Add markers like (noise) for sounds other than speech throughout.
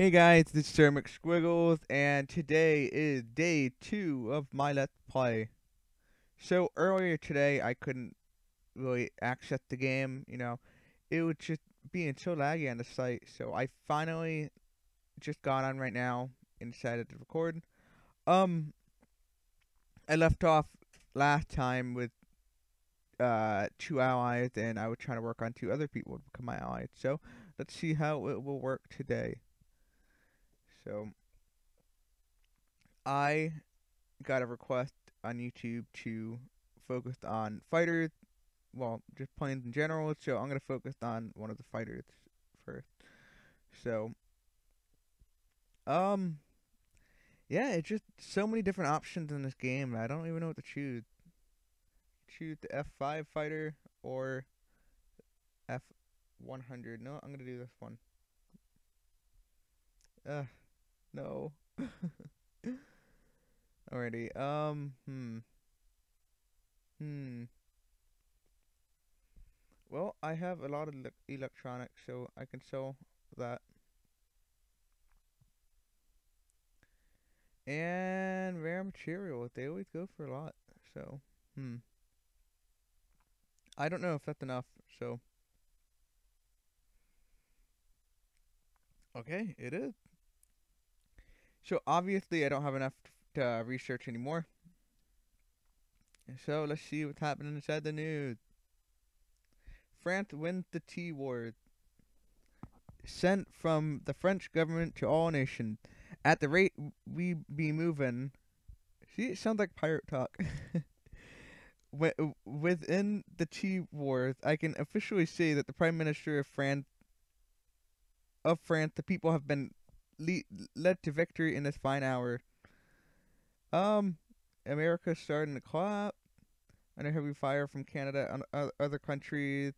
Hey guys, this is Sir McSquiggles, and today is day two of my Let's Play. So earlier today, I couldn't really access the game, you know, it was just being so laggy on the site, so I finally just got on right now and decided to record. Um, I left off last time with uh two allies, and I was trying to work on two other people to become my allies, so let's see how it will work today. So I got a request on YouTube to focus on fighters, well, just planes in general. So I'm gonna focus on one of the fighters first. So, um, yeah, it's just so many different options in this game. I don't even know what to choose. Choose the F5 fighter or F100. No, I'm gonna do this one. Uh, no. (laughs) Alrighty. Um. Hmm. Hmm. Well, I have a lot of le electronics, so I can sell that. And rare material. They always go for a lot. So, hmm. I don't know if that's enough, so. Okay, it is. So obviously I don't have enough to uh, research anymore. So let's see what's happening inside the news. France wins the Tea War. Sent from the French government to all nations. At the rate we be moving. See, it sounds like pirate talk. (laughs) Within the Tea Wars, I can officially say that the Prime Minister of France, of France, the people have been le- led to victory in this fine hour. Um, America starting to clap under heavy fire from Canada and other countries.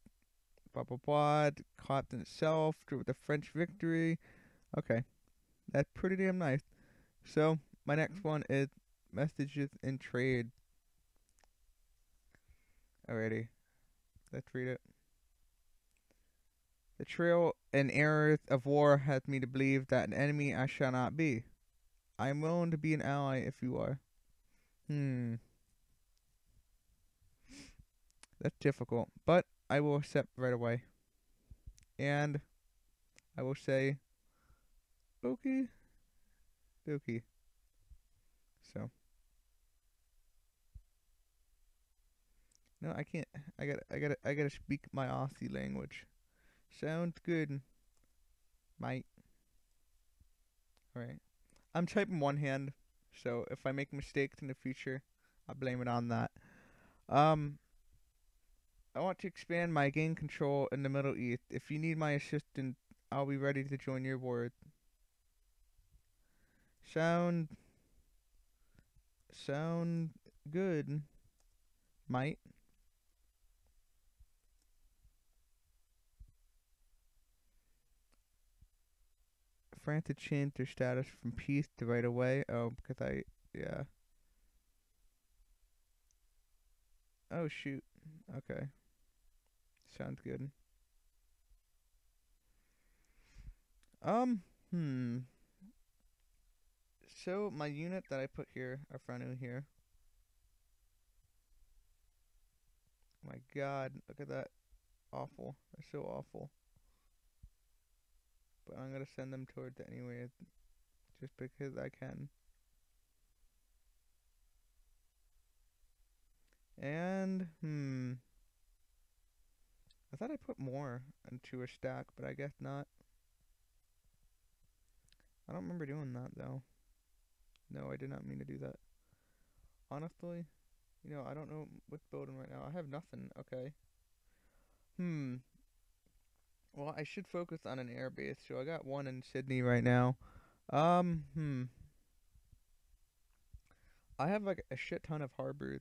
Blah blah blah. Clapped in itself with the French victory. Okay, that's pretty damn nice. So my next one is messages in trade. Alrighty, let's read it. The trail and errors of war hath me to believe that an enemy I shall not be. I am willing to be an ally if you are. Hmm. That's difficult, but I will accept right away. And I will say, okay, okay. So. No, I can't. I got. I got. I got to speak my Aussie language. Sounds good, mate. Alright. I'm typing one hand, so if I make mistakes in the future, I blame it on that. Um, I want to expand my game control in the Middle East. If you need my assistance, I'll be ready to join your board. Sound sound good, mate. France to change their status from peace to right away. Oh, because I, yeah. Oh, shoot. Okay. Sounds good. Um, hmm. So, my unit that I put here, our front end here. My god, look at that. Awful. That's so awful I'm gonna send them towards it anyway, just because I can. And, hmm. I thought I put more into a stack, but I guess not. I don't remember doing that, though. No, I did not mean to do that. Honestly, you know, I don't know what's building right now. I have nothing. Okay. Hmm. Well, I should focus on an airbase, so I got one in Sydney right now. Um, hmm. I have like a shit ton of harbors.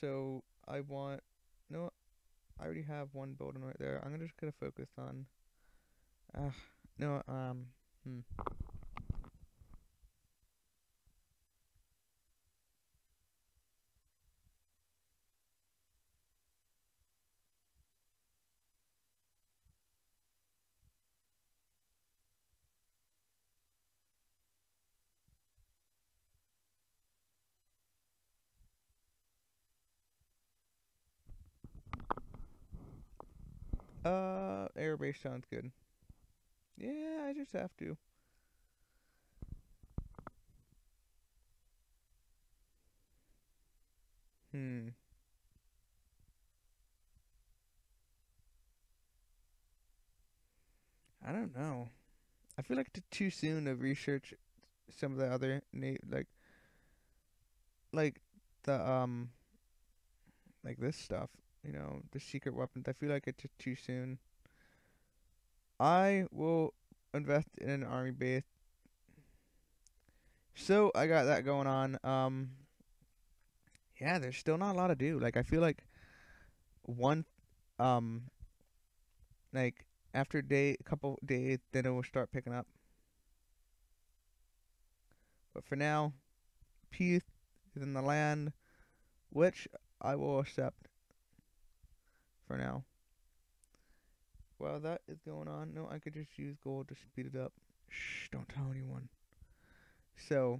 So I want no I already have one building right there. I'm just gonna focus on uh no um hmm. Uh, airbase sounds good. Yeah, I just have to. Hmm. I don't know. I feel like it's too soon to research some of the other na- like like the um like this stuff, you know, the secret weapons. I feel like it's just too soon. I will invest in an army base. So I got that going on. Um yeah, there's still not a lot to do. Like I feel like one um like after a day a couple days then it will start picking up. But for now, peace is in the land, which I will accept for now. While that is going on. No, I could just use gold to speed it up. Shh, don't tell anyone. So,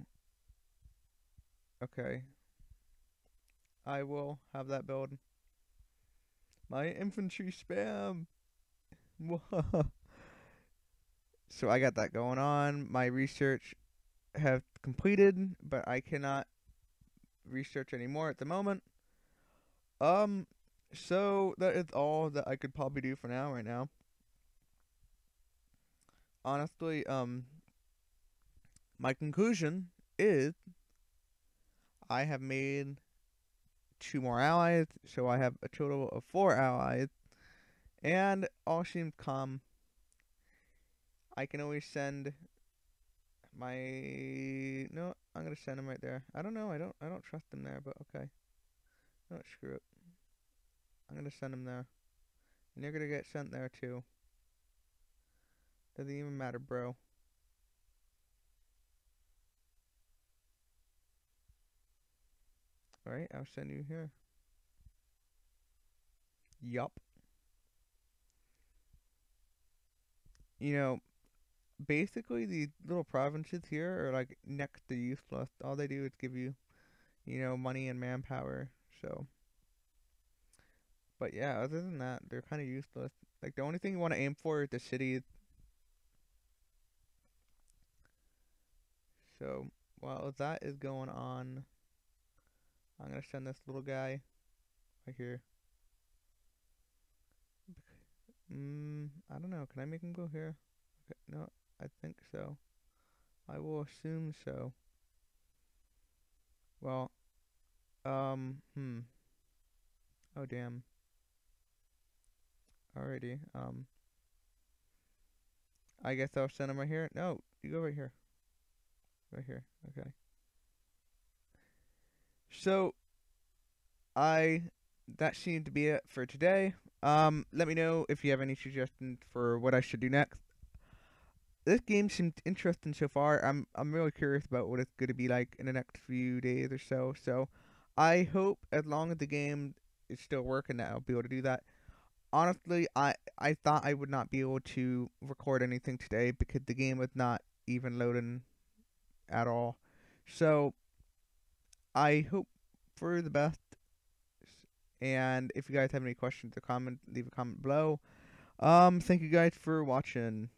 okay. I will have that build. My infantry spam. (laughs) so I got that going on. My research have completed, but I cannot research anymore at the moment. Um, so that is all that I could probably do for now, right now. Honestly, um, my conclusion is I have made two more allies, so I have a total of four allies, and all seems calm. I can always send my no, I'm gonna send him right there. I don't know. I don't. I don't trust him there, but okay. No, screw it. I'm gonna send him there, and you're gonna get sent there too. Doesn't even matter, bro. Alright, I'll send you here. Yup. You know, basically the little provinces here are like next to useless. All they do is give you, you know, money and manpower. So, but yeah, other than that, they're kind of useless. Like the only thing you want to aim for is the city. So while that is going on, I'm gonna send this little guy right here. Mm, I don't know. Can I make him go here? Okay, no, I think so. I will assume so. Well, um, hmm. Oh, damn. Alrighty, um. I guess I'll send him right here. No, you go right here. Right here, okay. So, I, that seemed to be it for today. Um, let me know if you have any suggestions for what I should do next this game seemed interesting so far. I'm I'm really curious about what it's going to be like in the next few days or so. So, I hope as long as the game is still working, that I'll be able to do that. Honestly, I I thought I would not be able to record anything today because the game was not even loading at all. So, I hope for the best. And if you guys have any questions or comments, leave a comment below. Um, thank you guys for watching.